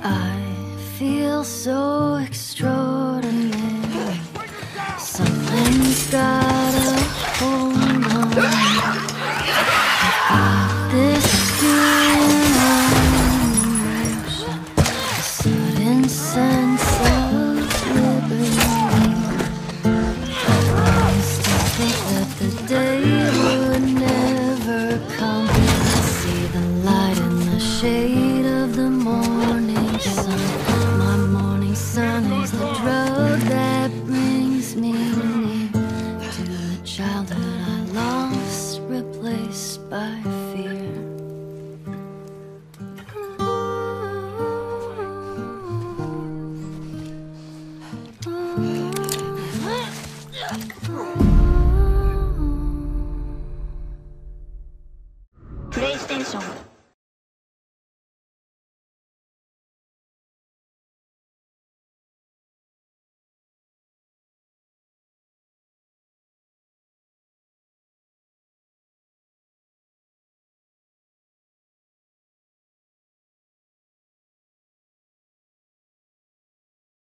I feel so extraordinary. the shade of the morning sun. My morning sun is the road that brings me near to the childhood I lost, replaced by fear. PlayStation